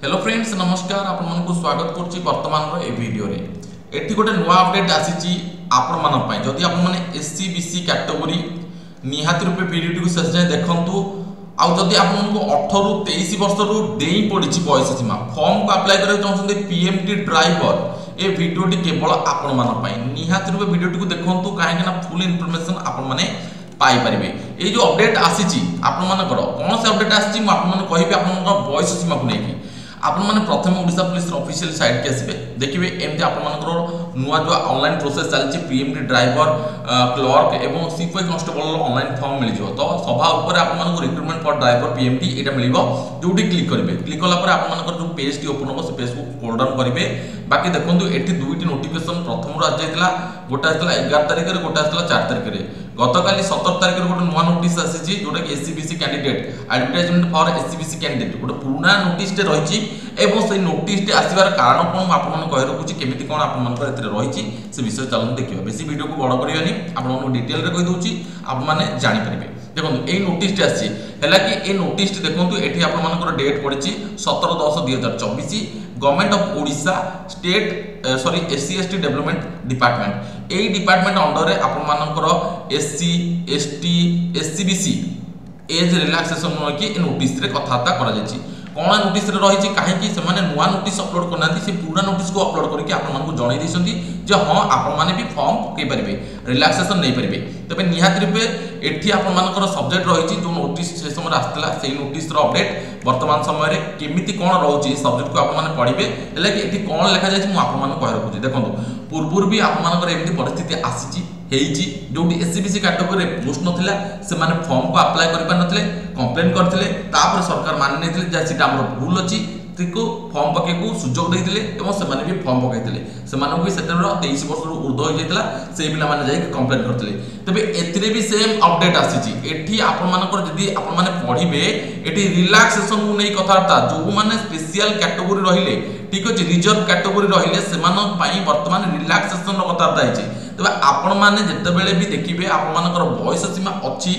hello friends ନମସ୍କାର ଆପଣମାନଙ୍କୁ ସ୍ୱାଗତ କରୁଛି ବର୍ତ୍ତମାନର ଏ ଭିଡ଼ିଓରେ ଏଠି ଗୋଟେ ନୂଆ ଅପଡ଼େଟ୍ ଆସିଛି ଆପଣମାନଙ୍କ ପାଇଁ ଯଦି ଆପଣମାନେ S C B C category ନିହାତି ରୂପେ ଭିଡ଼ିଓଟିକୁ ଶେଷ ଯାଏଁ ଦେଖନ୍ତୁ ଆଉ ଯଦି ଆପଣଙ୍କୁ ଅଠରରୁ ତେଇଶ ବର୍ଷରୁ ଡେଇଁ ପଡ଼ିଛି ବୟସ ସୀମା ଫର୍ମକୁ ଆପ୍ଲାଏ କରିବାକୁ ଚାହୁଁଛନ୍ତି ପି ଏମ୍ ଟି ଡ୍ରାଇଭର ଏ ଭିଡ଼ିଓଟି କେବଳ ଆପଣମାନଙ୍କ ପାଇଁ ନିହାତି ରୂପେ ଭିଡ଼ିଓଟିକୁ ଦେଖନ୍ତୁ କାହିଁକିନା ଫୁଲ୍ ଇନଫର୍ମେସନ୍ ଆପଣମାନେ পাইপারে এই যে অপডেট আসিছি আপনার কোণ সে অপডেট আসছে আপনার কবি আপনার বয়স সীমাকে নিয়ে ଆପଣମାନେ ପ୍ରଥମେ ଓଡ଼ିଶା ପୋଲିସର ଅଫିସିଆଲ ସାଇଟ୍କି ଆସିବେ ଦେଖିବେ ଏମିତି ଆପଣମାନଙ୍କର ନୂଆ ଯେଉଁ ଅନଲାଇନ୍ ପ୍ରୋସେସ୍ ଚାଲିଛି ପିଏମ୍ଟି ଡ୍ରାଇଭର କ୍ଲର୍କ ଏବଂ ସିପିଆଇ କନଷ୍ଟେବଲର ଅନଲାଇନ୍ ଫର୍ମ ମିଳିଯିବ ତ ସଭା ଉପରେ ଆପଣମାନଙ୍କୁ ରିକ୍ରୁଟମେଣ୍ଟ ଫର୍ ଡ୍ରାଇଭର ପିଏମ୍ଟି ଏଇଟା ମିଳିବ ଯେଉଁଠି କ୍ଲିକ୍ କରିବେ କ୍ଲିକ୍ କଲା ପରେ ଆପଣମାନଙ୍କର ଯେଉଁ ପେଜ୍ଟି ଓପନ୍ ହେବ ସେ ପେଜ୍କୁ ସ୍କ୍ରୋଲ୍ ଡାଉନ୍ କରିବେ ବାକି ଦେଖନ୍ତୁ ଏଠି ଦୁଇଟି ନୋଟିଫିକେସନ୍ ପ୍ରଥମରୁ ଆସିଯାଇଥିଲା ଗୋଟେ ଆସିଥିଲା ଏଗାର ତାରିଖରେ ଗୋଟେ ଆସିଥିଲା ଚାରି ତାରିଖରେ গতকাল সতর তারিখের গোটে নূয়া নোটিস যেটা কি SEBC candidate advertisement for SEBC candidate গোটে পুরোনা নোটিসটে রয়েছে এবং সেই নোটিসটি আসবার কারণ কোণ আপনার কয়ে রাখুছি কেমিতি কোণ আপনার এতে রয়েছে সে বিষয়ে চলুন দেখবা বেশি ভিডিওকে বড় করবানি আপনার ডিটেলরে কেদেছি আপনার জাঁপারে দেখুন এই নোটিসটি আসছে ହେଲା କି ଏ ନୋଟିସ୍ଟି ଦେଖନ୍ତୁ ଏଠି ଆପଣମାନଙ୍କର ଡେଟ୍ ପଡ଼ିଛି ସତର ଦଶ ଦୁଇ ହଜାର ଚବିଶ government of Odisha state sorry S C S T development এই ডিপার্টমেন্ট অন্ডরে আপনার SC ST SEBC age relaxation নেই নোটিসে কথাবার্তা করা যাই କ'ଣ ନୋଟିସ୍ରେ ରହିଛି କାହିଁକି ସେମାନେ ନୂଆ ନୋଟିସ୍ ଅପଲୋଡ଼ କରୁନାହାନ୍ତି ସେ ପୁରୁଣା ନୋଟିସ୍କୁ ଅପଲୋଡ଼ କରିକି ଆପଣମାନଙ୍କୁ ଜଣାଇ ଦେଇଛନ୍ତି ଯେ ହଁ ଆପଣମାନେ ବି ଫର୍ମ ପକାଇ ପାରିବେ ରିଲାକ୍ସେସନ୍ ନେଇପାରିବେ ତେବେ ନିହାତି ରୂପେ ଏଠି ଆପଣମାନଙ୍କର ସବଜେକ୍ଟ ରହିଛି ଯେଉଁ ନୋଟିସ୍ ସେ ସମୟରେ ଆସିଥିଲା ସେଇ ନୋଟିସ୍ର ଅପଡ଼େଟ୍ ବର୍ତ୍ତମାନ ସମୟରେ କେମିତି କ'ଣ ରହୁଛି ସବଜେକ୍ଟକୁ ଆପଣମାନେ ପଢ଼ିବେ ହେଲେ କି ଏଠି କ'ଣ ଲେଖାଯାଇଛି ମୁଁ ଆପଣମାନଙ୍କୁ କହି ରଖୁଛି ଦେଖନ୍ତୁ ପୂର୍ବରୁ ବି ଆପଣମାନଙ୍କର ଏମିତି ପରିସ୍ଥିତି ଆସିଛି ହେଇଛି ଯେଉଁଠି ଏସ୍ସିବିସି କାଟଗୋରୀରେ ପୋଷ୍ଟ ନଥିଲା ସେମାନେ ଫର୍ମକୁ ଆପ୍ଲାଏ କରିପାରିନଥିଲେ କମ୍ପ୍ଲେନ୍ କରିଥିଲେ ତାପରେ ସରକାର ମାନି ନେଇଥିଲେ ଯେ ସେଇଟା ଆମର ଭୁଲ ଅଛି ତାକୁ ଫର୍ମ ପକାଇବାକୁ ସୁଯୋଗ ଦେଇଥିଲେ ଏବଂ ସେମାନେ ବି ଫର୍ମ ପକାଇଥିଲେ ସେମାନଙ୍କୁ ବି ସେତେବେଳେ ତେଇଶ ବର୍ଷରୁ ଉର୍ଦ୍ଧ ହୋଇଯାଇଥିଲା ସେଇ ପିଲାମାନେ ଯାଇକି କମ୍ପ୍ଲେନ୍ କରିଥିଲେ ତେବେ ଏଥିରେ ବି ସେମ୍ ଅପଡେଟ୍ ଆସିଛି ଏଠି ଆପଣମାନଙ୍କର ଯଦି ଆପଣମାନେ ପଢ଼ିବେ ଏଠି ରିଲାକ୍ସେସନକୁ ନେଇ କଥାବାର୍ତ୍ତା ଯେଉଁମାନେ ସ୍ପେସିଆଲ କ୍ୟାଟେଗୋରୀ ରହିଲେ ଠିକ୍ ଅଛି ରିଜର୍ଭ କ୍ୟାଟେଗୋରୀ ରହିଲେ ସେମାନଙ୍କ ପାଇଁ ବର୍ତ୍ତମାନ ରିଲାକ୍ସେସନର କଥାବାର୍ତ୍ତା ହେଇଛି ତେବେ ଆପଣମାନେ ଯେତେବେଳେ ବି ଦେଖିବେ ଆପଣମାନଙ୍କର ବୟସ ସୀମା ଅଛି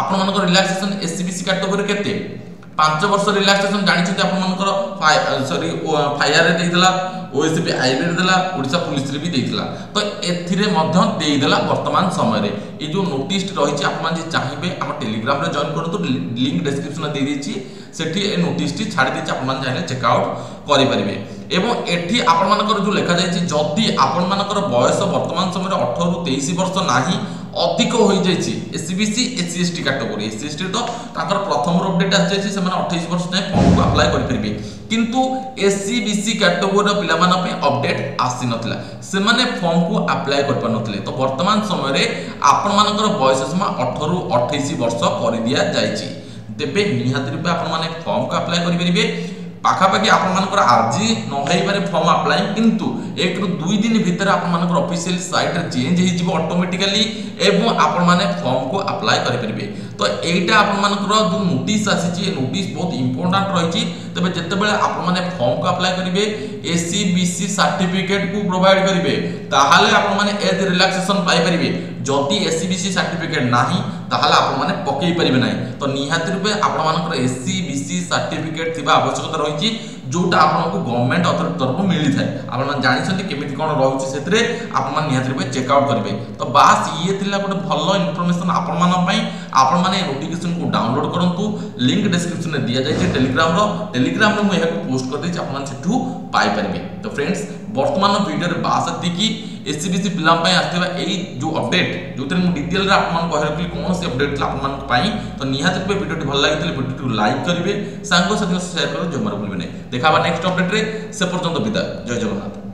ଆପଣମାନଙ୍କର ରିଲାକ୍ସେସନ୍ ଏସ୍ସିବିସି କାଟେଗୋରୀ କେତେ ପାଞ୍ଚ ବର୍ଷ ରିଲାକ୍ସେସନ୍ ଜାଣିଛନ୍ତି ଆପଣମାନଙ୍କର ସରି ଫାୟାରରେ ଦେଇଦେଲା ଓଏସିପି ଆଇରେ ଦେଲା ଓଡ଼ିଶା ପୋଲିସରେ ବି ଦେଇଥିଲା ତ ଏଥିରେ ମଧ୍ୟ ଦେଇଦେଲା ବର୍ତ୍ତମାନ ସମୟରେ ଏଇ ଯେଉଁ ନୋଟିସ୍ଟି ରହିଛି ଆପଣମାନେ ଯଦି ଚାହିଁବେ ଆମ ଟେଲିଗ୍ରାମରେ ଜଏନ୍ କରନ୍ତୁ ଲିଙ୍କ୍ ଡେସ୍କ୍ରିପସନ୍ରେ ଦେଇଦେଇଛି ସେଠି ଏ ନୋଟିସ୍ଟି ଛାଡ଼ି ଦେଇଛି ଆପଣମାନେ ଚାହିଁଲେ ଚେକ୍ଆଉଟ୍ କରିପାରିବେ এবং এটি আপনার যে লেখা যাই যদি আপনার বয়স বর্তমান সময় অঠর তেইশ বর্ষ না অধিক হয়ে যাই SEBC SC ST category SC ST তো তাঁর প্রথম অপডেট আসছে সে অঠেইশ বর্ষ যায় কু আপ্লাই করে পারবে কিন্তু এসসি বিসি পিলা পিলামানে অপডেট আসি নথিলা সেমানে কু আপ্লাই করে পারুলে তো বর্তমান সময়ে আপনার বয়স সীমা অঠর অঠেইশ বর্ষ করে দিয়া যাই তেবে নিহতি রূপে আপনার ফর্ম কু আপ্লাই করে পেয়ে পাখাপাখি আপনার আজি নহাইবার ফর্ম আপ্লাই কিন্তু এক রু দুই দিন ভিতরে আপনার অফিসিয়াল সাইট চেঞ্জ হয়ে যাব অটোমেটিকা এবং আপনার ফর্ম কু আপ্লাই করে তো এইটা আপনার যে নোটিস আসিছে এ নোটিস বহুত ইম্পর্টাট রয়েছে তবে যেতবে আপনার ফর্ম কু আপ্লাই করবে এসি বিসি সার্টিফিকেট কু প্রোভাইড করবে তাহলে আপনার এজ রিলাক্সেসন পাইপারে যদি এসি বিসি সার্টিফিকেট না তাহলে আপনার পকাই পারবে না তো নিহতি রূপে আপনার এসি বিসি সার্টিফিকেট থাকা আবশ্যকতা রয়েছে যেটা আপনার গভর্নমেন্ট অথরিটি তরফ মিলি থাকে আপনার জাঁচান কমিটি কম রয়েছে সেতরে আপনার নিহতি রূপে চেক আউট করবে তো বাস ইয়ে লা গোটে ভাল ইনফরমেসন আপনার ଆପଣମାନେ ନୋଟିଫିକେସନକୁ ଡାଉନଲୋଡ୍ କରନ୍ତୁ ଲିଙ୍କ ଡେସ୍କ୍ରିପସନରେ ଦିଆଯାଇଛି ଟେଲିଗ୍ରାମର ଟେଲିଗ୍ରାମରେ ମୁଁ ଏହାକୁ ପୋଷ୍ଟ କରିଦେଇଛି ଆପଣମାନେ ସେଠୁ ପାଇପାରିବେ ତ ଫ୍ରେଣ୍ଡସ୍ ବର୍ତ୍ତମାନ ଭିଡ଼ିଓରେ ବାସ୍ ଏତିକି ଏସ୍ସିବିସି ପିଲାଙ୍କ ପାଇଁ ଆସିଥିବା ଏଇ ଯେଉଁ ଅପଡେଟ୍ ଯେଉଁଥିରେ ମୁଁ ଡିଟେଲରେ ଆପଣମାନଙ୍କୁ କହି ରଖିଲି କୌଣସି ଅପଡେଟ୍ ଥିଲା ଆପଣମାନଙ୍କ ପାଇଁ ତ ନିହାତି ରୂପେ ଭିଡ଼ିଓଟି ଭଲ ଲାଗିଥିଲେ ଭିଡ଼ିଓଟିକୁ ଲାଇକ୍ କରିବେ ସାଙ୍ଗସାଥିଙ୍କ ସେୟାର କରିବେ ଜମାରୁ ଭୁଲିବେ ନାହିଁ ଦେଖା ହେବା ନେକ୍ସଟ ଅପଡେଟ୍ରେ ସେ ପର୍ଯ୍ୟନ୍ତ ବିଦାୟ ଜୟ ଜଗନ୍ନାଥ